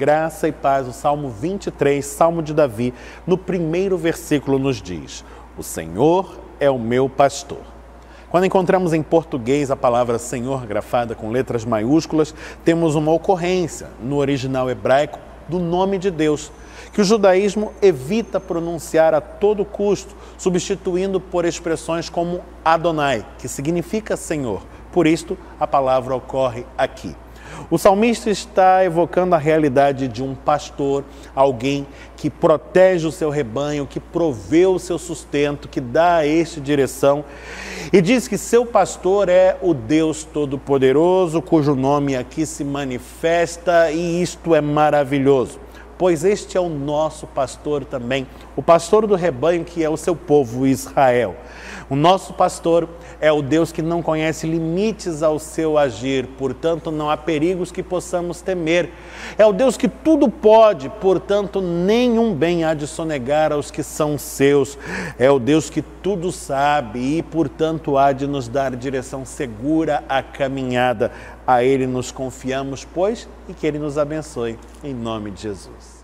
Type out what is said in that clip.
Graça e paz, o Salmo 23, Salmo de Davi, no primeiro versículo nos diz: O Senhor é o meu pastor. Quando encontramos em português a palavra Senhor grafada com letras maiúsculas, temos uma ocorrência no original hebraico do nome de Deus, que o judaísmo evita pronunciar a todo custo, substituindo por expressões como Adonai, que significa Senhor. Por isto, a palavra ocorre aqui. O salmista está evocando a realidade de um pastor, alguém que protege o seu rebanho, que provê o seu sustento, que dá a este direção. E diz que seu pastor é o Deus Todo-Poderoso, cujo nome aqui se manifesta, e isto é maravilhoso pois este é o nosso pastor também, o pastor do rebanho que é o seu povo Israel. O nosso pastor é o Deus que não conhece limites ao seu agir, portanto não há perigos que possamos temer. É o Deus que tudo pode, portanto nenhum bem há de sonegar aos que são seus. É o Deus que tudo sabe e, portanto, há de nos dar direção segura à caminhada. A Ele nos confiamos, pois, e que Ele nos abençoe. Em nome de Jesus.